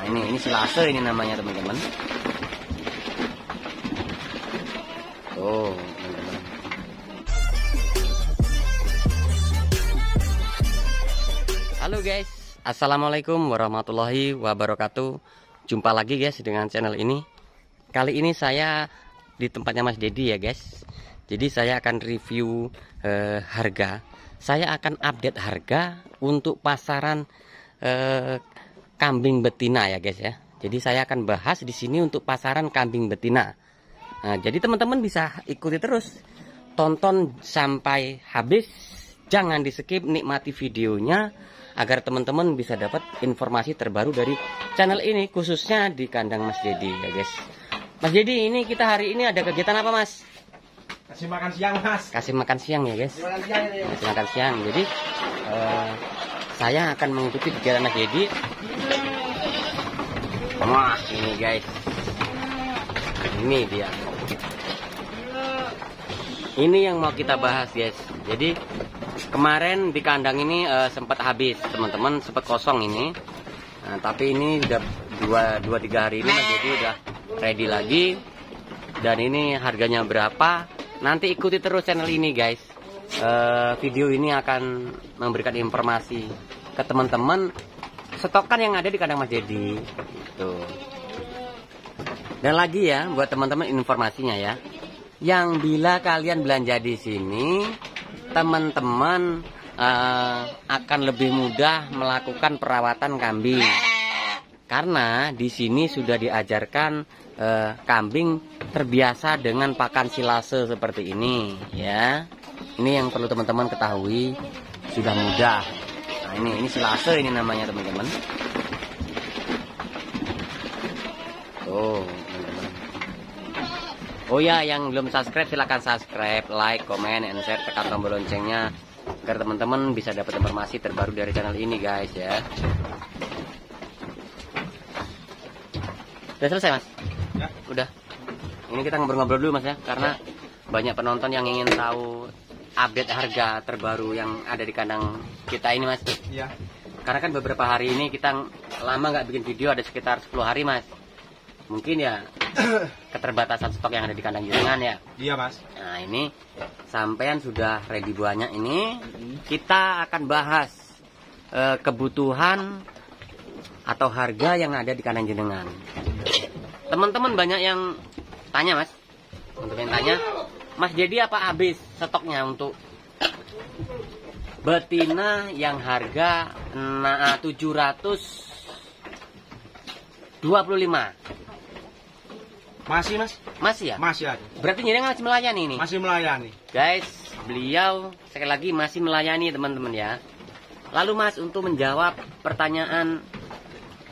Nah, ini ini silase ini namanya teman-teman. Tuh, teman-teman. Halo guys, Assalamualaikum warahmatullahi wabarakatuh. Jumpa lagi guys dengan channel ini. Kali ini saya di tempatnya Mas Dedi ya guys. Jadi saya akan review eh, harga. Saya akan update harga untuk pasaran eh, kambing betina ya guys ya. Jadi saya akan bahas di sini untuk pasaran kambing betina. Nah, jadi teman-teman bisa ikuti terus. Tonton sampai habis. Jangan di skip nikmati videonya agar teman-teman bisa dapat informasi terbaru dari channel ini khususnya di kandang Mas Dedi ya guys. Mas Dedi ini kita hari ini ada kegiatan apa Mas? Kasih makan siang mas. kasih makan siang ya guys. Kasih makan siang ini. kasih makan siang. Jadi eh, saya akan mengikuti kegiatan Mas Dedi wah ini guys. Ini dia. Ini yang mau kita bahas guys. Jadi kemarin di kandang ini eh, sempat habis. Teman-teman sempat kosong ini. Nah, tapi ini udah dua dua tiga hari ini Dedi udah ready lagi. Dan ini harganya berapa? Nanti ikuti terus channel ini guys. Eh, video ini akan memberikan informasi ke teman-teman stokan yang ada di kandang Mas Dedi gitu. Dan lagi ya buat teman-teman informasinya ya. Yang bila kalian belanja di sini teman-teman eh, akan lebih mudah melakukan perawatan kambing. Karena di sini sudah diajarkan eh, kambing terbiasa dengan pakan silase seperti ini ya. Ini yang perlu teman-teman ketahui sudah mudah nah ini ini silase ini namanya teman-teman tuh teman-teman Oh ya, yang belum subscribe silahkan subscribe, like, comment, and share, tekan tombol loncengnya agar teman-teman bisa dapat informasi terbaru dari channel ini guys ya. Udah selesai mas? Ya. Udah. Ini kita ngobrol-ngobrol dulu mas ya, karena banyak penonton yang ingin tahu update harga terbaru yang ada di kandang kita ini mas. Iya. Karena kan beberapa hari ini kita lama nggak bikin video, ada sekitar 10 hari mas. Mungkin ya keterbatasan stok yang ada di kandang jenengan ya. Iya mas. Nah ini sampean sudah ready banyak ini. Kita akan bahas eh, kebutuhan atau harga yang ada di kandang jenengan. Teman-teman banyak yang tanya mas. Untuk yang tanya, Mas jadi apa habis stoknya untuk betina yang harga nah, 725 Masih mas? masih ya? Masih ada. Berarti jenengan masih melayani nih? Masih melayani. Guys, beliau sekali lagi masih melayani teman-teman ya. Lalu Mas untuk menjawab pertanyaan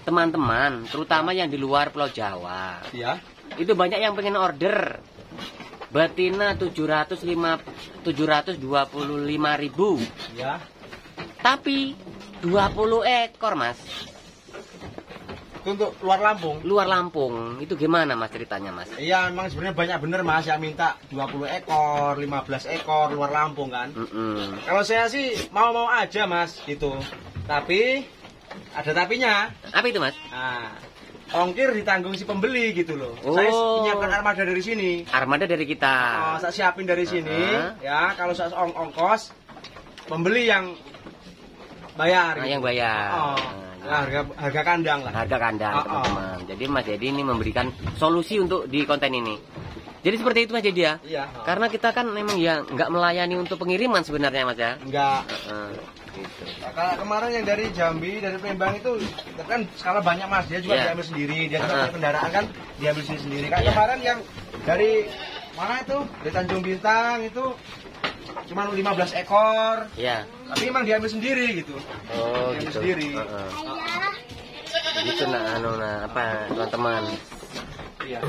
teman-teman, terutama yang di luar Pulau Jawa, Iya. itu banyak yang pengen order betina 705 725 ribu, Iya. tapi 20 ekor Mas, Itu untuk luar Lampung. luar Lampung. Itu gimana Mas ceritanya Mas? Iya, emang sebenarnya banyak bener mas yang minta 20 ekor, 15 ekor luar Lampung kan. Mm-mm. Kalau saya sih mau-mau aja mas, gitu. Tapi ada tapinya. Apa itu Mas? Nah, ongkir ditanggung si pembeli gitu loh. Oh. Saya menyiapkan armada dari sini. Armada dari kita. Oh, saya siapin dari sini, Ah. ya. Kalau saya ong ongkos, pembeli yang bayar. Nah, gitu. yang bayar. Oh, Nah, nah, harga harga kandang lah. harga kandang Oh, oh. teman-teman. Jadi Mas Dedi ini memberikan solusi untuk di konten ini. Jadi seperti itu Mas Dedi ya. Iya. oh. Karena kita kan memang ya nggak melayani untuk pengiriman sebenarnya Mas ya. enggak. Heeh, gitu. Nah, kalau kemarin yang dari Jambi, dari Palembang itu kan skala banyak mas, dia juga Iya. diambil sendiri, dia juga punya kendaraan kan diambil sendiri sendiri. Kan Iya. kemarin yang dari mana itu? Dari Tanjung Bintang itu cuma 15 ekor, Ya. tapi emang diambil sendiri gitu. Oh Diambil gitu. sendiri. Heeh. Gitu nah anu nah apa teman-teman. Iya.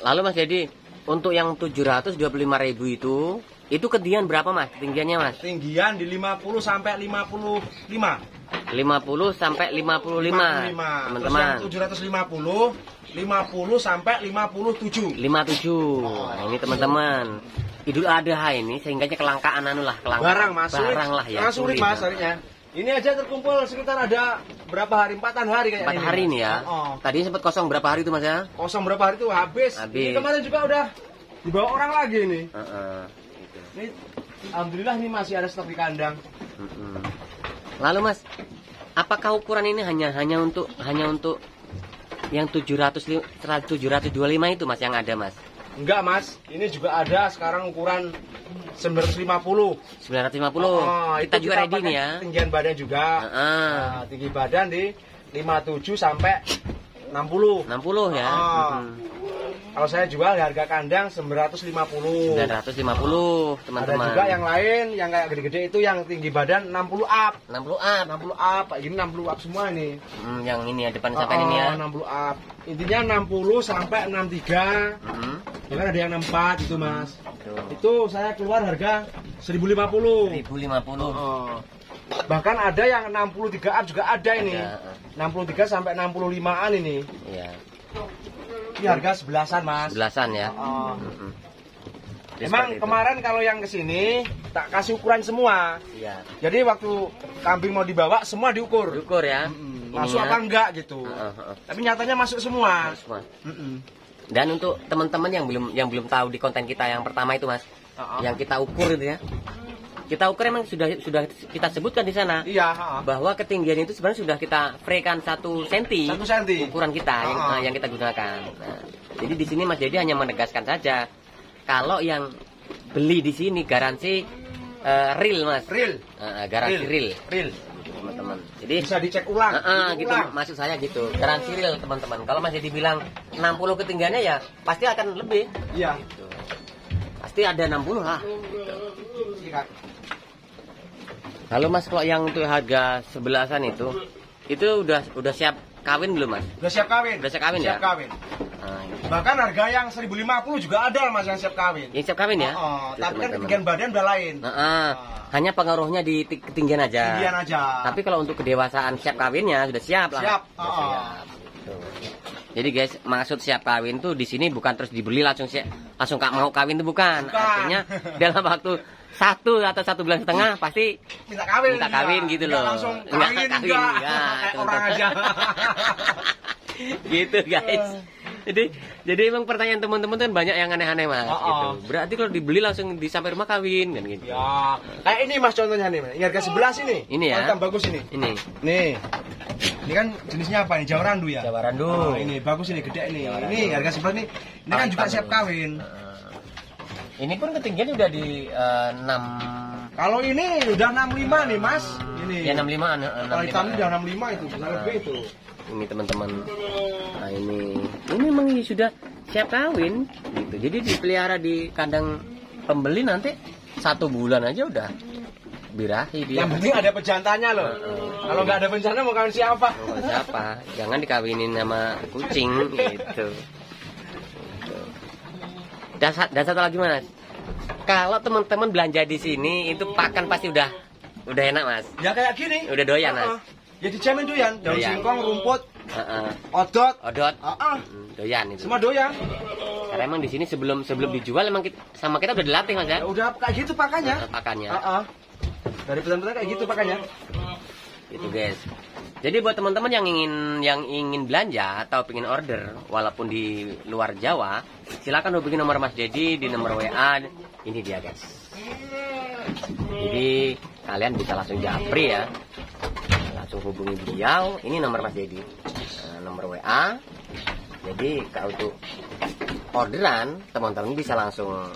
Lalu Mas Dedi untuk yang 725.000 itu itu ketinggian berapa Mas? Ketinggiannya Mas? Tinggian di 50 sampai 55. 50 sampai 55. 55. Teman-teman. Terus yang 750 50 sampai 57. 57. Nah, ini teman-teman. Idul Adha ini sehingga kelangkaan anu lah, kelangkaan Barang mas, barang lah ya. Sulit sulit, mas ya. harusnya. Ini aja terkumpul sekitar ada berapa hari? Empatan hari kayaknya. Empat hari nih ya. Oh, Tadi sempat kosong berapa hari itu mas ya? kosong berapa hari itu habis. Habis. Ini kemarin juga udah dibawa orang lagi nih. Heeh, gitu. Ini alhamdulillah ini masih ada stok di kandang. Lalu mas, apakah ukuran ini hanya hanya untuk hanya untuk yang 700 li- 725 itu mas yang ada mas? Enggak, Mas. Ini juga ada sekarang ukuran 950. 950. Oh, kita itu juga ready pakai nih ya. Tinggian badan juga. Heeh. Nah, tinggi badan di 57 sampai 60. 60 ya. Ah. Mm-mm. Kalau saya jual harga kandang 950. 950 Ada teman-teman. juga yang lain yang kayak gede-gede itu yang tinggi badan 60 up. 60 up. 60 up, gini 60 up semua ini. Hmm, yang ini ya depan sampai Oh, ini ya. 60 up. Intinya 60 sampai 63. Mm-mm. Bahkan ada yang 64 itu, Mas. Tuh. Itu saya keluar harga 1050. 1050. Oh. Bahkan ada yang 63 up juga ada ini. Ada, 63 sampai 65-an ini. Iya. Ini harga sebelasan, Mas. Belasan ya. Oh. Emang itu. kemarin kalau yang ke sini tak kasih ukuran semua. Iya. Jadi waktu kambing mau dibawa semua diukur. Ukur ya. Mm-mm. Ininya. Masuk apa enggak gitu. Heeh, heeh. Tapi nyatanya masuk semua. Semua. Mm-mm. Dan untuk teman-teman yang belum yang belum tahu di konten kita yang pertama itu mas, Heeh. yang kita ukur itu ya, kita ukur emang sudah sudah kita sebutkan di sana Iya, heeh. bahwa ketinggian itu sebenarnya sudah kita freekan satu senti Satu senti. ukuran kita yang, Ah. eh, yang kita gunakan. Nah, jadi di sini Mas Dedi hanya menegaskan saja kalau yang beli di sini garansi eh, real Mas. Real. Eh, garansi real, Real. teman-teman. Jadi Bisa dicek ulang. eh, Dicek gitu ulang. maksud saya gitu. Garansi real teman-teman. Kalau Mas Dedi bilang 60 ketinggiannya ya pasti akan lebih. Iya. Gitu. Pasti ada 60 lah. Iya. Lalu Mas kalau yang untuk harga sebelasan itu itu udah udah siap kawin belum Mas? Udah siap kawin. Udah siap kawin siap ya? kawin. Nah. Bahkan harga yang 1050 juga ada Mas yang siap kawin. Yang siap kawin ya? Oh, Tuh, tapi kan teman-teman. ketinggian badan udah lain. Nah, ah, hanya pengaruhnya di ti- ketinggian aja. Ketinggian aja. Tapi kalau untuk kedewasaan siap kawinnya sudah siap lah. Siap, Sudah oh. siap. Tuh. Jadi guys, maksud siap kawin tuh di sini bukan terus dibeli langsung siap, langsung kak mau kawin itu bukan. Bukan. Artinya dalam waktu satu atau satu bulan setengah pasti minta kawin. Minta kawin gitu Nggak loh. langsung Nggak kawin kawin, enggak. enggak. Kayak Tuh, orang aja. gitu guys. Jadi jadi emang pertanyaan teman-teman kan banyak yang aneh-aneh mas. Oh, Gitu. oh. Berarti kalau dibeli langsung di sampai rumah kawin kan gitu. ya, kayak ini Mas contohnya nih. Mas. Ini harga 11 ini. Ini ya. Mantap bagus ini. Ini Nih. Ini kan jenisnya apa nih? Jawarandu ya? Jawarandu. Oh, ini bagus ini gede ini. Ini harga 11 nih. Ini kan juga siap kawin. Ini pun ketinggian udah di eh, 6 Kalau ini udah 65 nih, Mas. Ini. ya 65 an- eh, Kalau 65. hitam ini udah 65 itu, bisa lebih itu. Ini teman-teman. Nah ini ini memang sudah siap kawin gitu. Jadi dipelihara di kandang pembeli nanti satu bulan aja udah birahi dia. Yang penting ada pejantannya loh. Kalau nggak ada pejantan mau kawin siapa? Oh, siapa? Jangan dikawinin sama kucing gitu. Dan, sa- dan satu lagi mas, kalau teman-teman belanja di sini itu pakan pasti udah udah enak mas. Ya kayak gini. Udah doyan, Mas. Heeh. Ya dijamin doyan. Daun Doyan. singkong, rumput, Heeh. odot. Odot, doyan itu. Semua doyan. Karena emang di sini sebelum sebelum dijual emang kita, sama kita udah dilatih mas ya. Ya udah kayak gitu pakannya. Pakannya. Dari pesan-pesan kayak gitu pakannya. Gitu guys. Jadi buat teman-teman yang ingin yang ingin belanja atau ingin order walaupun di luar Jawa, silakan hubungi nomor Mas Dedi di nomor WA. Ini dia guys. Jadi kalian bisa langsung japri ya. Langsung hubungi beliau. Ini nomor Mas Dedi. Nah, nomor WA. Jadi kalau untuk orderan teman-teman bisa langsung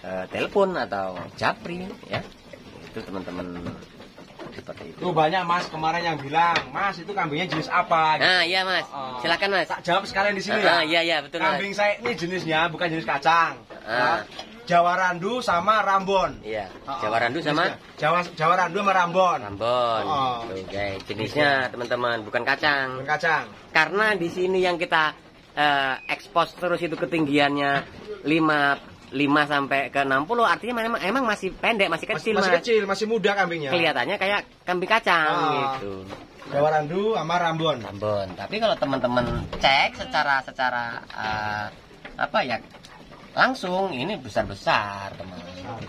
eh, telepon atau japri ya. Itu teman-teman seperti itu. Tuh banyak mas kemarin yang bilang, mas itu kambingnya jenis apa? Nah, iya Mas. Oh. Silakan Mas. Tak jawab sekalian di sini Ah, ya. iya iya betul Mas. Kambing saya ini jenisnya bukan jenis kacang. Ah. Ya. Jawa Randu sama Rambon. Iya. Oh, Jawa Randu sama. Jawa Jawa Randu sama Rambon. Rambon. Oh. Tuh, guys. Jenisnya teman-teman bukan kacang. Bukan kacang. Karena di sini yang kita eh, ekspos terus itu ketinggiannya 5 5 sampai ke 60 artinya memang emang masih pendek, masih Masih, kecil masih Mas. kecil, masih muda kambingnya. Kelihatannya kayak kambing kacang Ah. gitu. Jawa Randu sama Rambon. Rambon. Tapi kalau teman-teman cek secara secara eh, apa ya langsung ini besar besar teman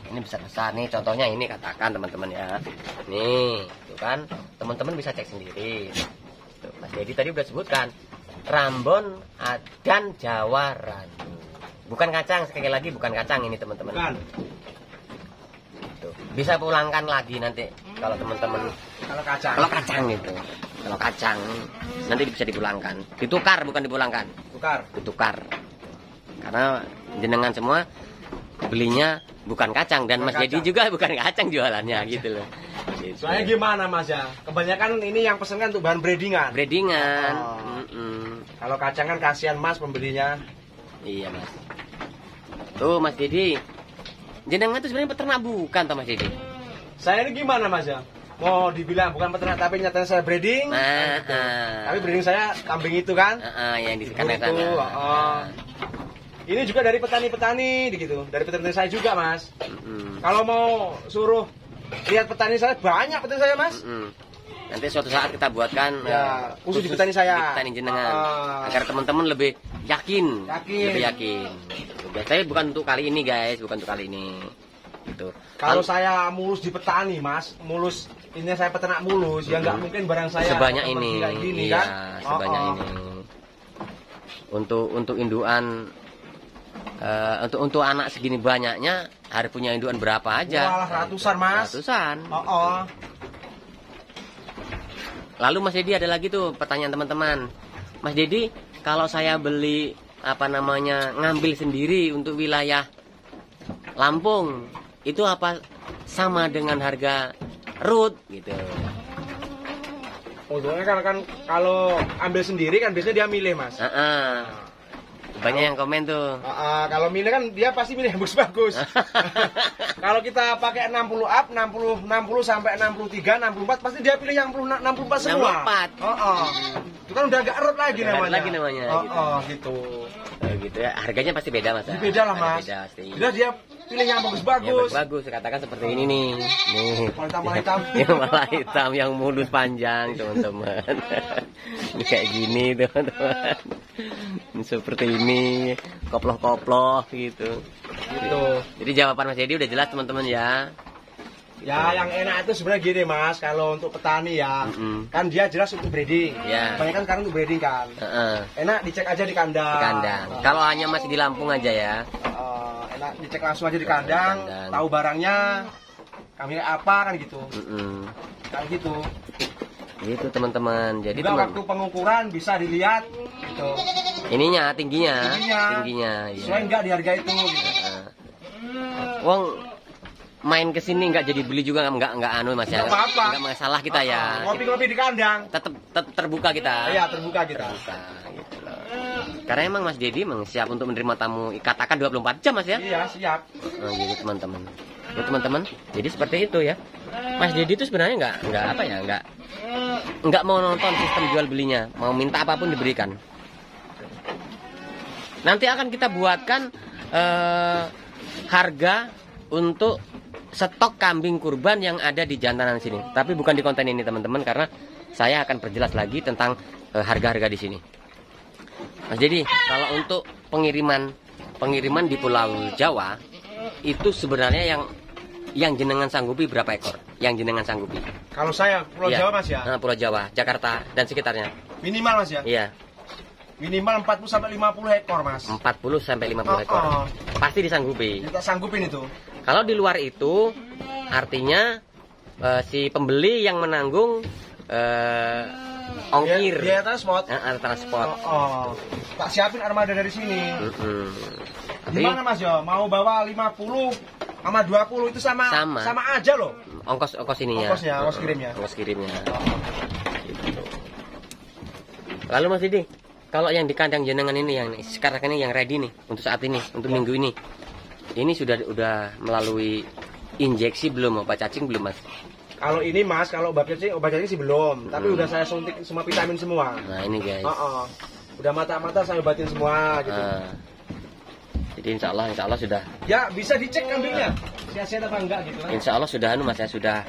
ini besar besar nih contohnya ini katakan teman-teman ya nih tuh kan teman-teman bisa cek sendiri tuh, Mas Dedi tadi udah sebutkan Rambon dan Jawa Randu bukan kacang sekali lagi bukan kacang ini teman-teman bisa pulangkan lagi nanti kalau teman-teman Kalau kacang. kalau kacang itu kalau kacang nanti bisa dipulangkan ditukar bukan dipulangkan Tukar. ditukar karena jenengan semua belinya bukan kacang dan Bukan Mas kacang. juga bukan kacang jualannya gitu loh Gitu. Soalnya gimana Mas ya? Kebanyakan ini yang pesen kan untuk bahan breadingan. breadingan Oh. Mm-mm. Kalau kacang kan kasihan Mas pembelinya. iya mas tuh Mas Dedi jenengan tuh sebenarnya peternak bukan toh Mas Dedi Saya ini gimana Mas ya? Mau dibilang bukan peternak tapi nyatanya saya breeding. nah, gitu. ah. Tapi breeding saya kambing itu kan. Ah, ah, yang di Itu, sana oh. Ini juga dari petani-petani gitu. Dari petani saya juga Mas. Mm-mm. Kalau mau suruh lihat petani saya banyak petani saya Mas. Mm-mm. Nanti suatu saat kita buatkan Ya, eh, khusus di petani saya. di petani jenengan Ah. agar teman-teman lebih yakin, Yakin. lebih yakin. Biasanya bukan untuk kali ini guys, bukan untuk kali ini. Gitu. Kalau saya mulus di petani Mas, mulus ini saya peternak mulus, ya nggak Mm-mm. mungkin barang saya sebanyak ini, gini iya, kan. sebanyak Oh, oh. ini. Untuk untuk induan eh, untuk untuk anak segini banyaknya harus punya induan berapa aja? Walah, ratusan, Mas. Ratusan. Oh, oh. Lalu Mas Dedi ada lagi tuh pertanyaan teman-teman. Mas Dedi, kalau saya beli apa namanya ngambil sendiri untuk wilayah Lampung, itu apa sama dengan harga root gitu? Untungnya kan, kan kalau ambil sendiri kan biasanya dia milih Mas. Ah, ah. Banyak yang komen tuh. Ah, ah, kalau milih kan dia pasti milih yang bagus-bagus. kalau kita pakai 60 up, 60 60 sampai 63, 64 pasti dia pilih yang 60 64 semua. 64. Oh, oh. Itu kan udah agak erot lagi Udah namanya. lagi namanya, Oh, gitu. oh, gitu. Oh, gitu ya. Harganya pasti beda mas. beda lah Mas. Beda pasti. Udah dia pilih yang Ya, bagus-bagus. bagus. Katakan seperti ini nih. Nih. Malah hitam. yang malah hitam, yang mulus panjang teman-teman. ini kayak gini teman-teman. Ini Seperti ini, koploh-koploh gitu. Gitu. Jadi jawaban Mas Dedi udah jelas teman-teman ya. Ya, yang enak itu sebenarnya gini Mas, kalau untuk petani ya, Mm-mm. kan dia jelas untuk breeding. Ya. Banyak kan sekarang untuk breeding kan. Heeh. Enak dicek aja di kandang. Di kandang. Kalau hanya masih di Lampung aja ya. Enak dicek langsung aja di kandang, Kandang. tahu barangnya, kami apa kan gitu. Mm-mm. Kayak gitu. Gitu teman-teman. Jadi Juga teman waktu pengukuran bisa dilihat gitu. ininya tingginya, Tingginya. tingginya. iya. Enggak di harga itu gitu. Heeh. Wong main ke sini nggak jadi beli juga nggak nggak anu mas ya Nggak masalah kita ya Ngopi-ngopi di kandang. tetap tetap terbuka kita Iya, terbuka kita. terbuka gitu. Karena emang Mas Dedi emang siap untuk menerima tamu katakan 24 jam Mas ya? Iya, siap. oh, gitu teman-teman. Loh, teman-teman. Jadi seperti itu ya. Mas Dedi itu sebenarnya nggak nggak apa ya nggak nggak mau nonton sistem jual belinya. Mau minta apa pun diberikan. Nanti akan kita buatkan eh, harga untuk stok kambing kurban yang ada di jantanan sini. Tapi bukan di konten ini teman-teman karena saya akan perjelas lagi tentang eh, harga-harga di sini Mas jadi kalau untuk pengiriman pengiriman di Pulau Jawa itu sebenarnya yang yang jenengan sanggupi berapa ekor? Yang jenengan sanggupi? Kalau saya Pulau Iya. Jawa Mas ya, Nah, Pulau Jawa, Jakarta dan sekitarnya. minimal Mas ya. Iya, Minimal 40 sampai 50 ekor Mas. 40 sampai 50 Oh, ekor. oh. Pasti disanggupi. Kita sanggupin itu. Kalau di luar itu artinya eh, si pembeli yang menanggung eh, ongkir. Biaya, biaya transport. Eh, transport. Oh, oh. Tak siapin armada dari sini. Mm-mm. Tapi Gimana Mas yo? Mau bawa 50 sama 20 itu sama Sama. aja loh. ongkos ongkos ininya. Ongkosnya, ongkos Mm-mm, kirimnya. Ongkos kirimnya. Gitu. Lalu Mas Didi, kalau yang di kandang jenengan ini yang sekarang ini yang ready nih untuk saat ini, untuk minggu ini. Ini sudah udah melalui injeksi belum obat cacing belum Mas? Kalau ini Mas, kalau obat cacing, obat cacing sih belum, tapi hmm. udah saya suntik semua vitamin semua. Nah, ini guys. Uh -uh. Udah mata-mata saya obatin semua gitu. Uh. Jadi insya Allah, insya Allah sudah. Ya bisa dicek kambingnya, sehat-sehat apa enggak gitu. Lah. Insya Allah sudah, anu mas saya sudah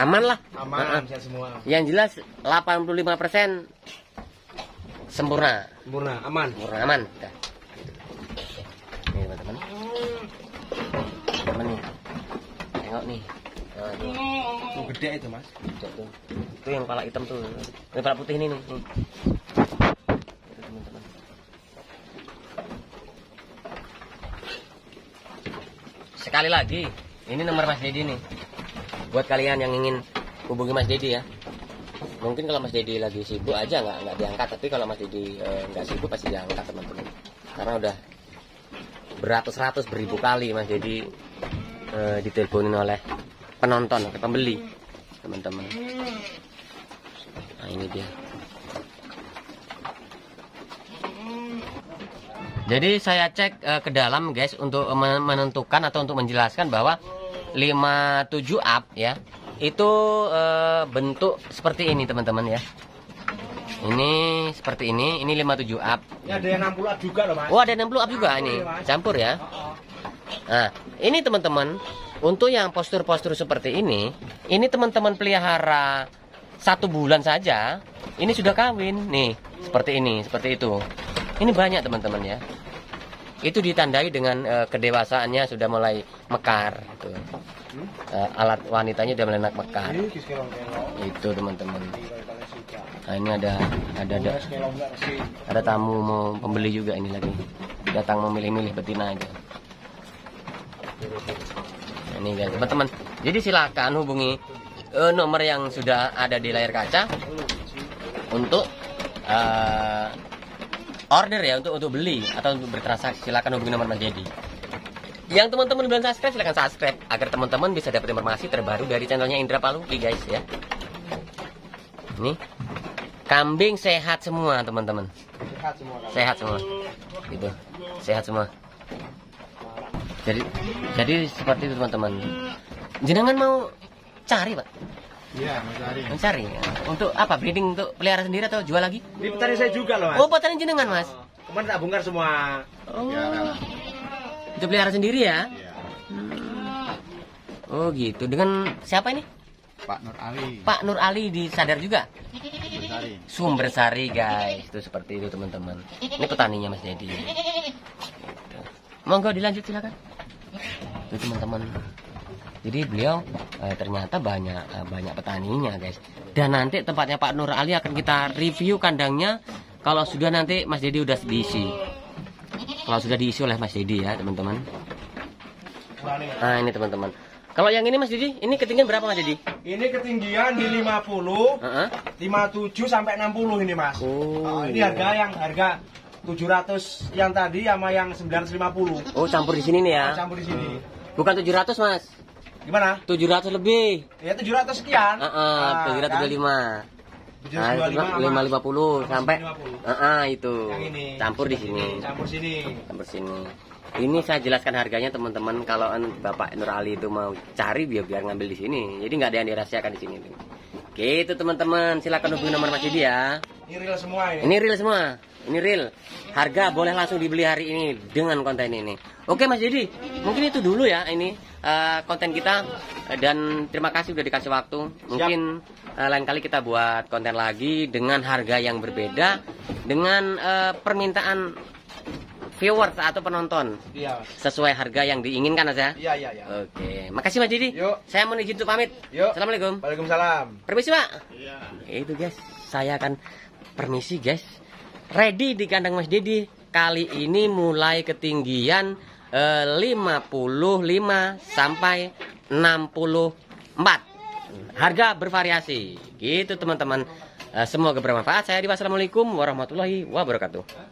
aman lah. Aman, aman. sehat semua. Yang jelas 85 persen sempurna. Sempurna, aman. Sempurna, aman. Ini Nih teman-teman. Hmm. Teman nih, tengok nih. Tuh. Tuh gede itu mas. Tuh. Itu yang pala hitam tuh. Ini pala putih ini nih. Nih. Itu teman-teman. Sekali lagi, ini nomor Mas Dedi nih. Buat kalian yang ingin hubungi Mas Dedi ya. Mungkin kalau Mas Dedi lagi sibuk aja nggak nggak diangkat, tapi kalau Mas Dedi eh, nggak sibuk pasti diangkat teman-teman. Karena udah beratus-ratus beribu kali Mas Dedi eh, diteleponin oleh penonton atau pembeli teman-teman. Nah ini dia. Jadi saya cek eh, ke dalam guys untuk men- menentukan atau untuk menjelaskan bahwa 57 up ya itu eh, bentuk seperti ini teman-teman ya. Ini seperti ini, ini 57 up. Ini ada yang 60 up juga loh mas. Oh ada 60 up juga ini, campur ya. Nah, ini teman-teman, untuk yang postur-postur seperti ini, ini teman-teman pelihara satu bulan saja, ini sudah kawin nih, seperti ini, seperti itu. Ini banyak teman-teman ya. Itu ditandai dengan eh, kedewasaannya sudah mulai mekar. Gitu. Eh, alat wanitanya sudah mulai mekar. Itu teman-teman. Nah ini ada ada ada Ada tamu mau pembeli juga ini lagi datang memilih-milih betina aja ini guys teman-teman. Jadi silakan hubungi eh, nomor yang sudah ada di layar kaca untuk eh, order ya untuk untuk beli atau untuk bertransaksi. Silakan hubungi nomor Mas Dedi yang teman-teman belum subscribe silakan subscribe agar teman-teman bisa dapat informasi terbaru dari channelnya Indra Paluki guys ya. Ini kambing sehat semua teman-teman. Sehat semua sehat semua. Gitu. Sehat semua jadi jadi seperti itu teman-teman. Jenengan mau cari pak? Iya, mencari. mencari untuk apa? Breeding untuk pelihara sendiri atau jual lagi? Ini petani saya juga loh mas. oh petani jenengan mas? Kemarin tak bongkar semua. oh. Itu pelihara sendiri ya? Iya. oh gitu. Dengan siapa ini? Pak Nur Ali. Pak Nur Ali di Sadar juga? Besari. Sumber Sari guys. Itu seperti itu teman-teman. Ini petaninya Mas Dedi Gitu. monggo dilanjut silakan itu teman-teman jadi beliau eh, ternyata banyak eh, banyak petaninya guys dan nanti tempatnya Pak Nur Ali akan kita review kandangnya kalau sudah nanti Mas Dedi udah diisi kalau sudah diisi oleh Mas Dedi ya teman-teman Nah, ini teman-teman kalau yang ini Mas Dedi ini ketinggian berapa Mas Dedi Ini ketinggian di 50, Heeh. 57 sampai 60 ini mas. Oh. Oh, ini harga yang harga 700 yang tadi sama yang 950. oh campur di sini nih ya Campur di sini. Bukan 700 Mas Gimana? 700 lebih Ya 700 sekian. Heeh, Nah, kan? dua lima. Nah, 725 lima lima puluh sampai. 50. Heeh, itu. Ini. Campur di sini. Campur sini. Campur sini. Ini saya jelaskan harganya teman-teman kalau Bapak Nur Ali itu mau cari biar biar ngambil di sini. Jadi nggak ada yang dirahasiakan di sini. Gitu teman-teman, silakan hubungi nomor Mas Didi ya. Ini real semua ini. Ini real semua. Ini real. Harga boleh langsung dibeli hari ini dengan konten ini. Oke Mas Dedi, mungkin itu dulu ya ini eh, konten kita dan terima kasih udah dikasih waktu. Mungkin eh, lain kali kita buat konten lagi dengan harga yang berbeda dengan eh, permintaan viewers atau penonton Iya. sesuai harga yang diinginkan aja. Iya, iya, iya. Oke, makasih Mas Didi. Yuk. Saya mau izin untuk pamit. Yuk. Assalamualaikum. Waalaikumsalam. Permisi Pak. Iya. Itu guys, saya akan permisi guys. Ready di kandang Mas Dedi. Kali ini mulai ketinggian eh, 55 sampai 64. Harga bervariasi. Gitu teman-teman. Eh, semoga bermanfaat. Saya di Wassalamualaikum warahmatullahi wabarakatuh.